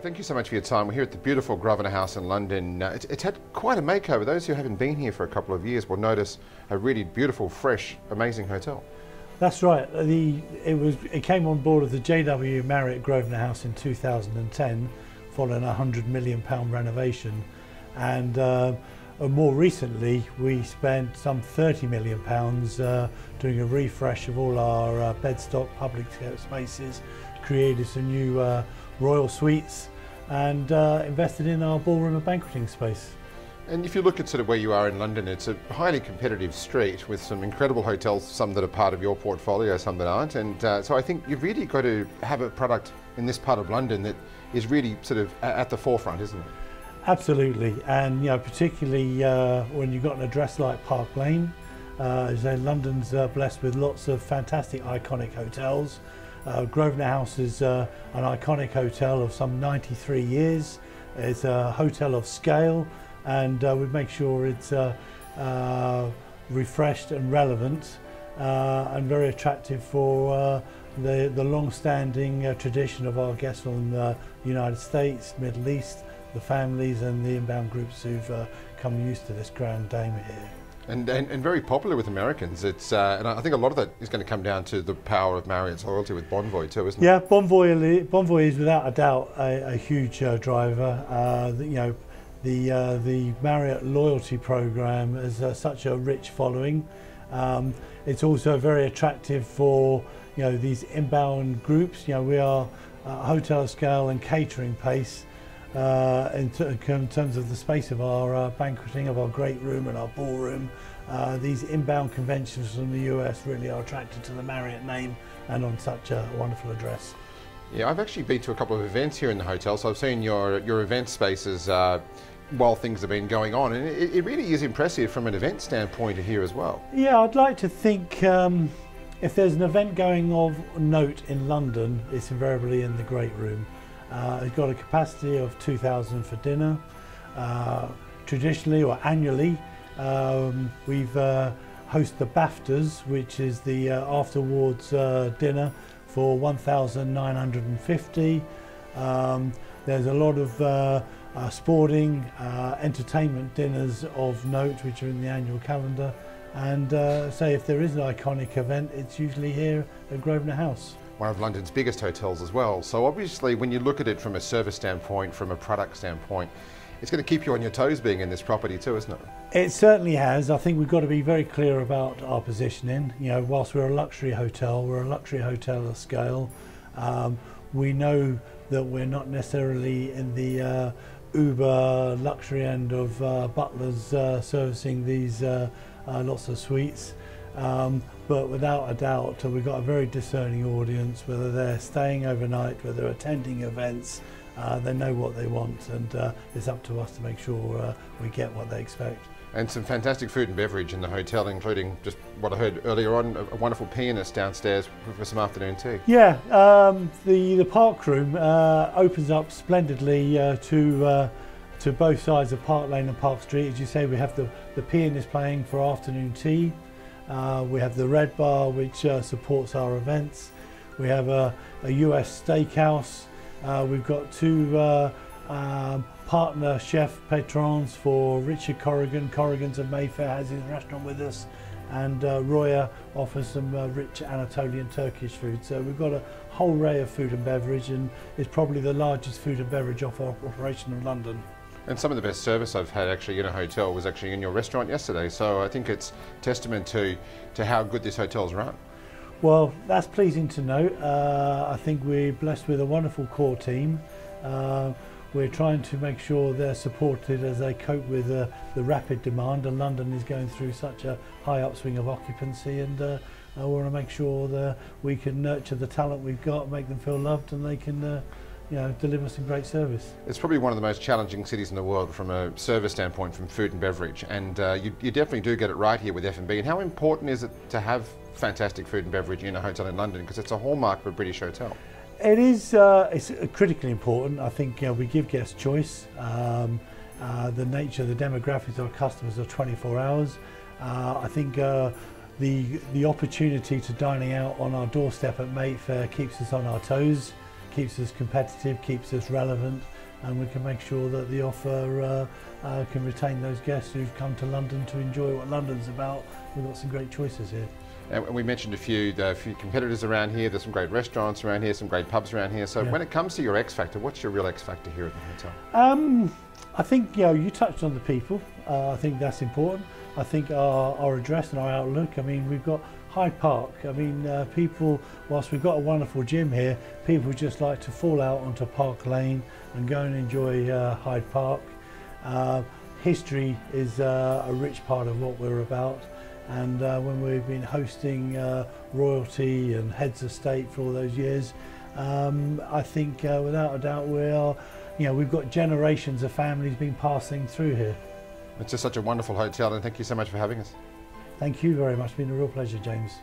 thank you so much for your time. We're here at the beautiful Grosvenor House in London. Uh, it's, had quite a makeover. Those who haven't been here for a couple of years will notice a really beautiful, fresh, amazing hotel. That's right. The it was it came on board of the JW Marriott Grosvenor House in 2010, following a 100 million pound renovation, and uh, more recently we spent some 30 million pounds uh, doing a refresh of all our uh, bed stock public spaces, created some new uh, royal suites, and uh, invested in our ballroom and banqueting space. And if you look at sort of where you are in London, it's a highly competitive street with some incredible hotels, some that are part of your portfolio, some that aren't. And uh, so I think you've really got to have a product in this part of London that is really sort of at the forefront, isn't it? Absolutely, and you know, particularly uh, when you've got an address like Park Lane. Uh, London's uh, blessed with lots of fantastic iconic hotels. Uh, Grosvenor House is uh, an iconic hotel of some 93 years. It's a hotel of scale and uh, we make sure it's uh, uh, refreshed and relevant uh, and very attractive for the, the long-standing tradition of our guests from the United States, Middle East, the families and the inbound groups who've come used to this grand dame here. And, and, and, very popular with Americans. It's uh, and I think a lot of that is going to come down to the power of Marriott's loyalty with Bonvoy too, isn't it? Yeah, Bonvoy, Bonvoy is without a doubt a, a huge uh, driver. Uh, you know, the, uh, the Marriott loyalty program has uh, such a rich following. Um, it's also very attractive for you know these inbound groups. You know we are uh, hotel scale and catering pace uh, in, in, terms of the space of our uh, banqueting, of our great room and our ballroom. Uh, these inbound conventions from the US really are attracted to the Marriott name and on such a wonderful address. Yeah, I've actually been to a couple of events here in the hotel, so I've seen your your event spaces uh, while things have been going on, and it, it, really is impressive from an event standpoint here as well. Yeah, I'd like to think um, if there's an event going of note in London, it's invariably in the Great Room. Uh, it's got a capacity of 2,000 for dinner. Uh, traditionally or annually, um, we've uh, host the BAFTAs, which is the uh, afterwards uh, dinner for 1,950. Um, there's a lot of uh, uh, sporting, entertainment dinners of note, which are in the annual calendar. And say if there is an iconic event, it's usually here at Grosvenor House. One of London's biggest hotels as well. So obviously, when you look at it from a service standpoint, from a product standpoint, it's going to keep you on your toes being in this property too, isn't it? It certainly has. I think we've got to be very clear about our positioning. You know, whilst we're a luxury hotel, we're a luxury hotel of scale. Um, we know that we're not necessarily in the uh, uber luxury end of uh, butlers uh, servicing these uh, uh, lots of suites. Um, but without a doubt, we've got a very discerning audience, whether they're staying overnight, whether they're attending events, uh, they know what they want and uh, it's up to us to make sure uh, we get what they expect. And some fantastic food and beverage in the hotel, including just what I heard earlier on, a wonderful pianist downstairs for some afternoon tea. Yeah, um, the, the park room uh, opens up splendidly uh, to, uh, to both sides of Park Lane and Park Street. As you say, we have the, the pianist playing for afternoon tea. Uh, we have the Red Bar, which uh, supports our events. We have a, a US steakhouse. Uh, we've got two um, partner chef patrons for Richard Corrigan. Corrigan's of Mayfair has his restaurant with us and uh, Ruya offers some uh, rich Anatolian Turkish food. So we've got a whole array of food and beverage and it's probably the largest food and beverage off our operation in London. And some of the best service I've had actually in a hotel was actually in your restaurant yesterday. So I think it's testament to, to how good this hotel's run. Well, that's pleasing to note. Uh, I think we're blessed with a wonderful core team. Uh, we're trying to make sure they're supported as they cope with uh, the rapid demand and London is going through such a high upswing of occupancy and uh, I want to make sure that we can nurture the talent we've got, make them feel loved and they can uh, you know, deliver some great service. It's probably one of the most challenging cities in the world from a service standpoint, from food and beverage, and uh, you, you, definitely do get it right here with F&B. And how important is it to have fantastic food and beverage in a hotel in London? Because it's a hallmark of a British hotel. It is uh, it's critically important. I think you know, we give guests choice. Um, uh, the nature, the demographics of our customers are 24 hours. Uh, I think uh, the the opportunity to dining out on our doorstep at Mayfair keeps us on our toes. Keeps us competitive, keeps us relevant, and we can make sure that the offer uh, uh, can retain those guests who've come to London to enjoy what London's about. We've got some great choices here. And we mentioned a few, a few competitors around here. There's some great restaurants around here, some great pubs around here. So Yeah. when it comes to your X factor, what's your real X factor here at the hotel? Um, I think you know you touched on the people. Uh, I think that's important. I think our, our address and our outlook. I mean, we've got Hyde Park. I mean, uh, people. Whilst we've got a wonderful gym here, people just like to fall out onto Park Lane and go and enjoy uh, Hyde Park. Uh, history is uh, a rich part of what we're about. And uh, when we've been hosting uh, royalty and heads of state for all those years, um, I think without a doubt we are, you know, we've got generations of families being passing through here. It's just such a wonderful hotel, and thank you so much for having us. Thank you very much. It's been a real pleasure, James.